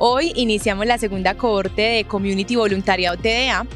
Hoy iniciamos la segunda cohorte de Community Voluntariado TDA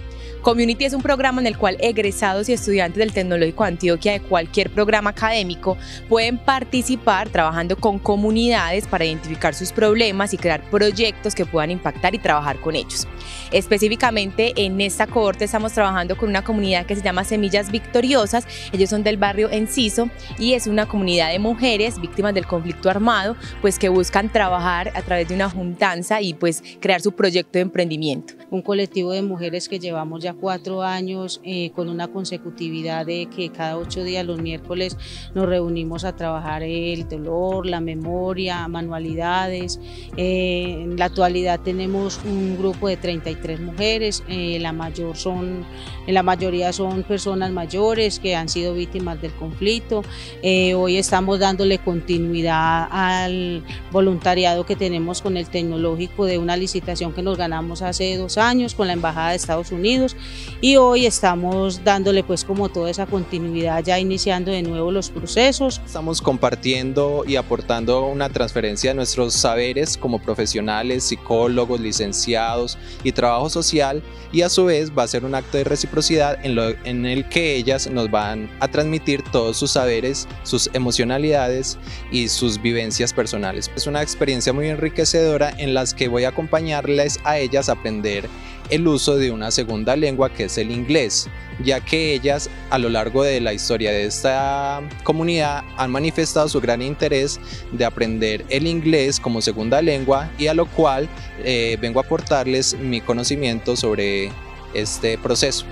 Community es un programa en el cual egresados y estudiantes del Tecnológico de Antioquia de cualquier programa académico pueden participar trabajando con comunidades para identificar sus problemas y crear proyectos que puedan impactar y trabajar con ellos. Específicamente en esta cohorte estamos trabajando con una comunidad que se llama Semillas Victoriosas. Ellos son del barrio Enciso y es una comunidad de mujeres víctimas del conflicto armado, pues que buscan trabajar a través de una juntanza y pues crear su proyecto de emprendimiento. Un colectivo de mujeres que llevamos ya cuatro años eh, con una consecutividad de que cada ocho días los miércoles nos reunimos a trabajar el dolor, la memoria, manualidades. Eh, en la actualidad tenemos un grupo de 33 mujeres, eh, la mayor son, la mayoría son personas mayores que han sido víctimas del conflicto. hoy estamos dándole continuidad al voluntariado que tenemos con el tecnológico de una licitación que nos ganamos hace dos años con la Embajada de Estados Unidos y hoy estamos dándole pues como toda esa continuidad ya iniciando de nuevo los procesos. Estamos compartiendo y aportando una transferencia de nuestros saberes como profesionales, psicólogos, licenciados y trabajo social y a su vez va a ser un acto de reciprocidad en, lo, el que ellas nos van a transmitir todos sus saberes, sus emocionalidades y sus vivencias personales. Es una experiencia muy enriquecedora en las que voy a acompañarles a ellas a aprender el uso de una segunda lengua que es el inglés, ya que ellas a lo largo de la historia de esta comunidad han manifestado su gran interés de aprender el inglés como segunda lengua y a lo cual eh, vengo a aportarles mi conocimiento sobre este proceso.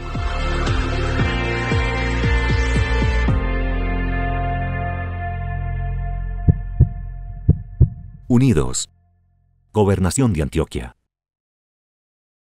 Unidos. Gobernación de Antioquia.